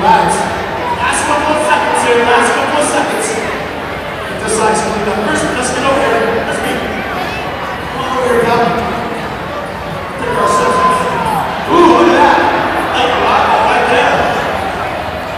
Alright. Last couple of seconds here, last couple of seconds. Get this ice cleaned up. First, let's get over here. Let's be. Come on over here, Calvin. Take our off. Ooh, look at that. Like, wow, right there.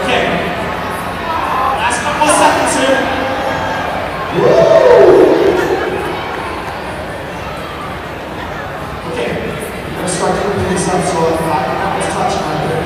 Okay. Last couple of seconds here. Woo! Okay. I'm going to start putting this up so I'm not touching right there.